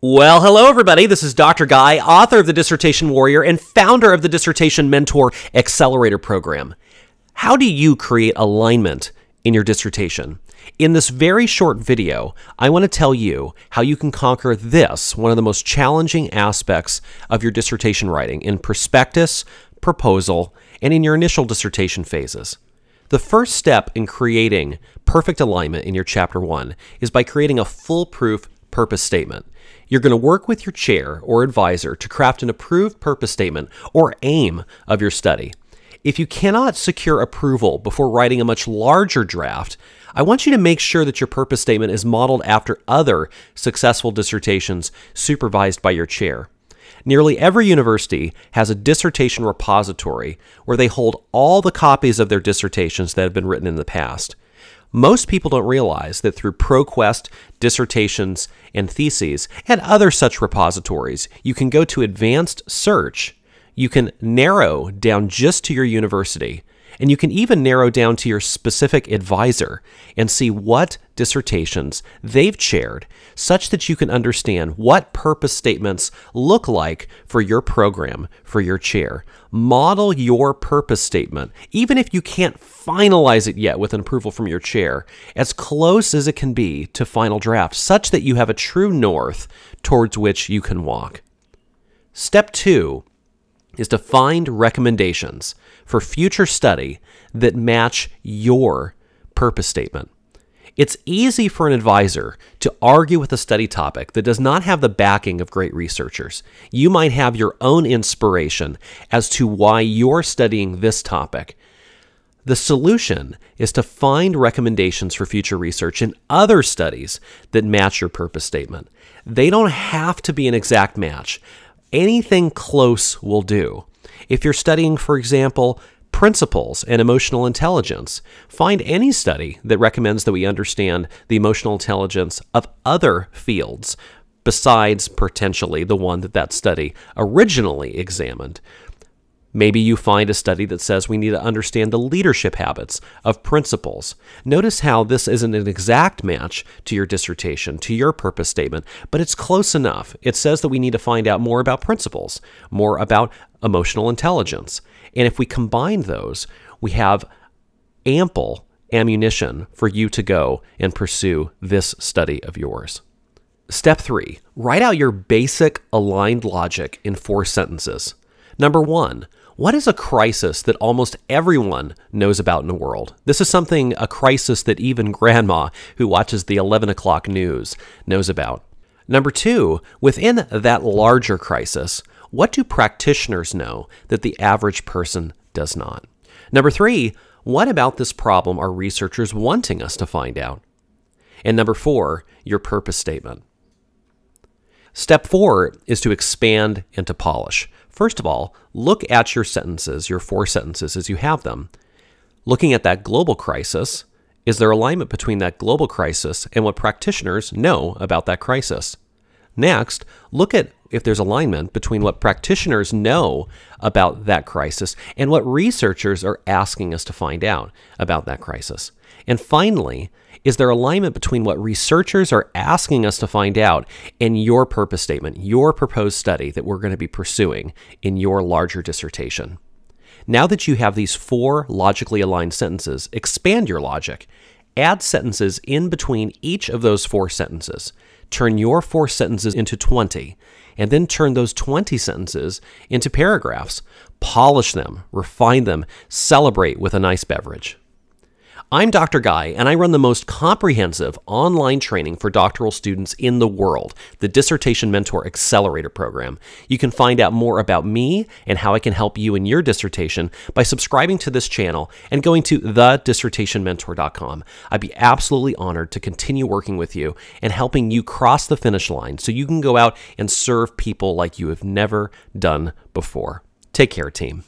Well, hello, everybody. This is Dr. Guy, author of The Dissertation Warrior and founder of the Dissertation Mentor Accelerator Program. How do you create alignment in your dissertation? In this very short video, I want to tell you how you can conquer this, one of the most challenging aspects of your dissertation writing in prospectus, proposal, and in your initial dissertation phases. The first step in creating perfect alignment in your chapter one is by creating a foolproof purpose statement. You're going to work with your chair or advisor to craft an approved purpose statement or aim of your study. If you cannot secure approval before writing a much larger draft, I want you to make sure that your purpose statement is modeled after other successful dissertations supervised by your chair. Nearly every university has a dissertation repository where they hold all the copies of their dissertations that have been written in the past. Most people don't realize that through ProQuest, dissertations, and theses, and other such repositories, you can go to advanced search. You can narrow down just to your university and you can even narrow down to your specific advisor and see what dissertations they've chaired, such that you can understand what purpose statements look like for your program, for your chair. Model your purpose statement, even if you can't finalize it yet with an approval from your chair, as close as it can be to final draft, such that you have a true north towards which you can walk. Step two is to find recommendations for future study that match your purpose statement. It's easy for an advisor to argue with a study topic that does not have the backing of great researchers. You might have your own inspiration as to why you're studying this topic. The solution is to find recommendations for future research in other studies that match your purpose statement. They don't have to be an exact match. Anything close will do. If you're studying, for example, principals and emotional intelligence, find any study that recommends that we understand the emotional intelligence of other fields besides potentially the one that that study originally examined. Maybe you find a study that says we need to understand the leadership habits of principals. Notice how this isn't an exact match to your dissertation, to your purpose statement, but it's close enough. It says that we need to find out more about principals, more about emotional intelligence. And if we combine those, we have ample ammunition for you to go and pursue this study of yours. Step three write out your basic aligned logic in four sentences. Number one, what is a crisis that almost everyone knows about in the world? This is something, a crisis that even grandma who watches the 11 o'clock news knows about. Number two, within that larger crisis, what do practitioners know that the average person does not? Number three, what about this problem are researchers wanting us to find out? And number four, your purpose statement. Step four is to expand and to polish. First of all, look at your sentences, your four sentences as you have them. Looking at that global crisis, is there alignment between that global crisis and what practitioners know about that crisis? Next, look at if there's alignment between what practitioners know about that crisis and what researchers are asking us to find out about that crisis. And finally, is there alignment between what researchers are asking us to find out and your purpose statement, your proposed study that we're going to be pursuing in your larger dissertation? Now that you have these four logically aligned sentences, expand your logic. Add sentences in between each of those four sentences. Turn your four sentences into 20, and then turn those 20 sentences into paragraphs. Polish them, refine them, celebrate with a nice beverage. I'm Dr. Guy, and I run the most comprehensive online training for doctoral students in the world, the Dissertation Mentor Accelerator Program. You can find out more about me and how I can help you in your dissertation by subscribing to this channel and going to thedissertationmentor.com. I'd be absolutely honored to continue working with you and helping you cross the finish line so you can go out and serve people like you have never done before. Take care, team.